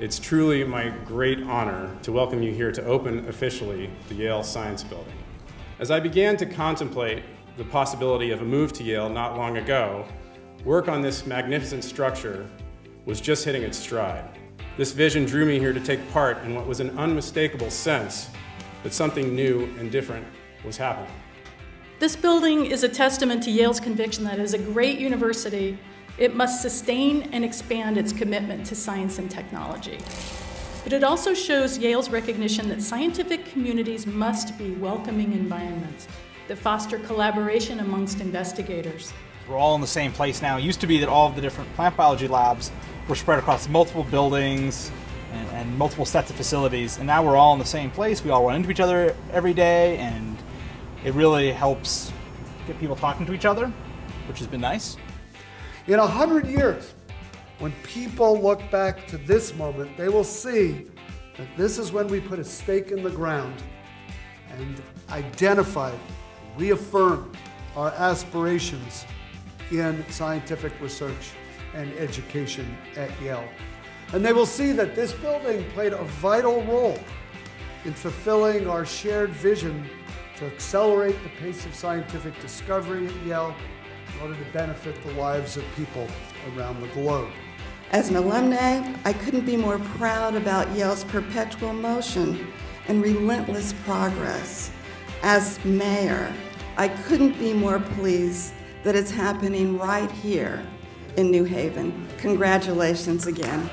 It's truly my great honor to welcome you here to open officially the Yale Science Building. As I began to contemplate the possibility of a move to Yale not long ago, work on this magnificent structure was just hitting its stride. This vision drew me here to take part in what was an unmistakable sense that something new and different was happening. This building is a testament to Yale's conviction that as a great university, it must sustain and expand its commitment to science and technology. But it also shows Yale's recognition that scientific communities must be welcoming environments that foster collaboration amongst investigators. We're all in the same place now. It used to be that all of the different plant biology labs were spread across multiple buildings and, and multiple sets of facilities, and now we're all in the same place. We all run into each other every day, and it really helps get people talking to each other, which has been nice. In a hundred years, when people look back to this moment, they will see that this is when we put a stake in the ground and identified, reaffirmed our aspirations in scientific research and education at Yale. And they will see that this building played a vital role in fulfilling our shared vision to accelerate the pace of scientific discovery at Yale in order to benefit the lives of people around the globe. As an alumni, I couldn't be more proud about Yale's perpetual motion and relentless progress. As mayor, I couldn't be more pleased that it's happening right here in New Haven. Congratulations again.